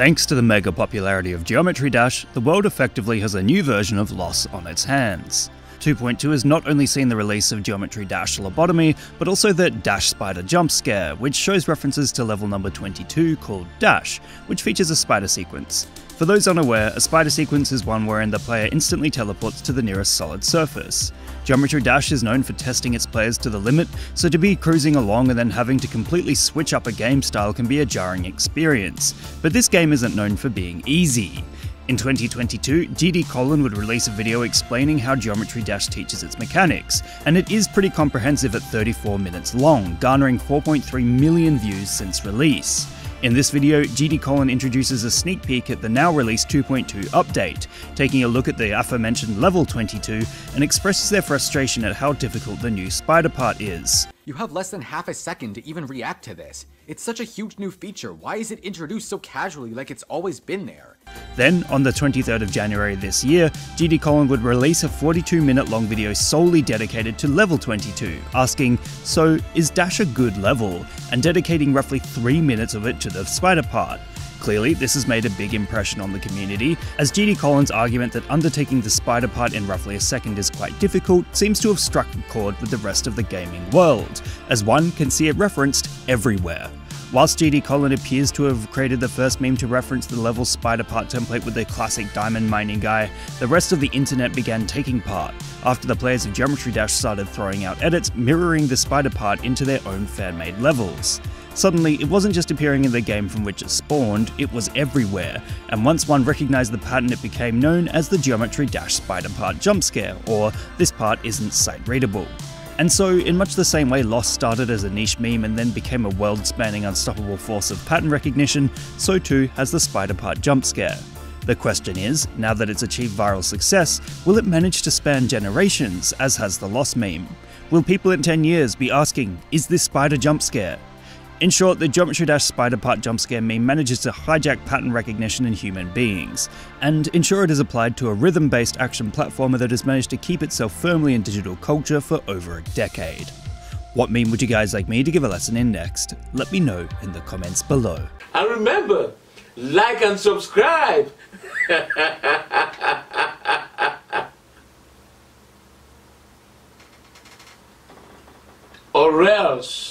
Thanks to the mega popularity of Geometry Dash, the world effectively has a new version of Loss on its hands. 2.2 has not only seen the release of Geometry Dash Lobotomy, but also the Dash Spider Jump Scare, which shows references to level number 22 called Dash, which features a spider sequence. For those unaware, a spider sequence is one wherein the player instantly teleports to the nearest solid surface. Geometry Dash is known for testing its players to the limit, so to be cruising along and then having to completely switch up a game style can be a jarring experience. But this game isn't known for being easy. In 2022, GD Colon would release a video explaining how Geometry Dash teaches its mechanics, and it is pretty comprehensive at 34 minutes long, garnering 4.3 million views since release. In this video, GD Colon introduces a sneak peek at the now released 2.2 update, taking a look at the aforementioned level 22 and expresses their frustration at how difficult the new spider part is. You have less than half a second to even react to this. It's such a huge new feature, why is it introduced so casually like it's always been there? Then, on the 23rd of January this year, GD Colon would release a 42 minute long video solely dedicated to level 22, asking, So, is Dash a good level? and dedicating roughly 3 minutes of it to the spider part. Clearly, this has made a big impression on the community, as GD Colon's argument that undertaking the spider part in roughly a second is quite difficult seems to have struck a chord with the rest of the gaming world, as one can see it referenced everywhere. Whilst GD Colon appears to have created the first meme to reference the level spider part template with the classic diamond mining guy, the rest of the internet began taking part, after the players of Geometry Dash started throwing out edits mirroring the spider part into their own fan-made levels. Suddenly, it wasn't just appearing in the game from which it spawned, it was everywhere, and once one recognized the pattern it became known as the Geometry Dash spider part jump scare, or this part isn't sight readable. And so, in much the same way Loss started as a niche meme and then became a world spanning unstoppable force of pattern recognition, so too has the spider part jump scare. The question is, now that it's achieved viral success, will it manage to span generations, as has the Loss meme? Will people in 10 years be asking, is this spider jump scare? In short, the Geometry Dash spider part jump scare meme manages to hijack pattern recognition in human beings, and ensure it is applied to a rhythm based action platformer that has managed to keep itself firmly in digital culture for over a decade. What meme would you guys like me to give a lesson in next? Let me know in the comments below. And remember, like and subscribe! or else.